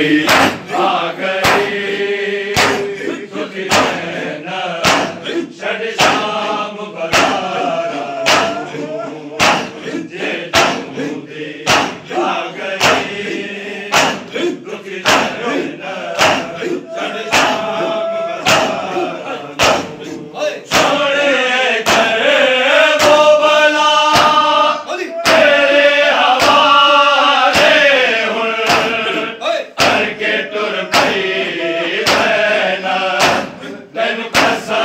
Aí. É no caça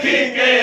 king. Eh?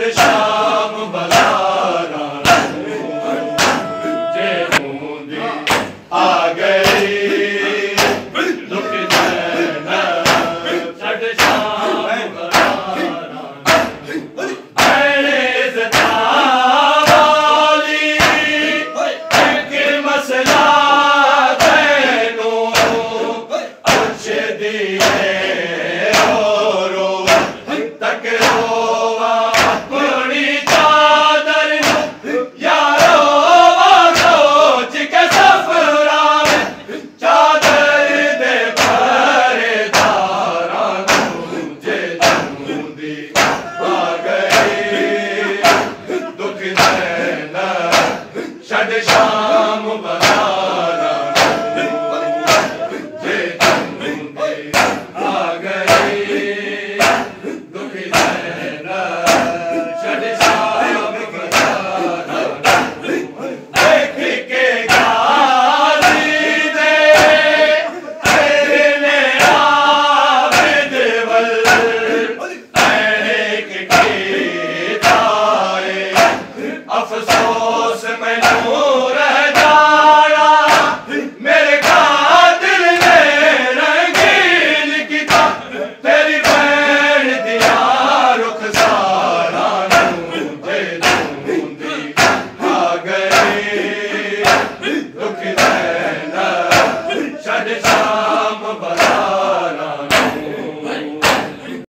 Shabbat Shalom. अफसोस में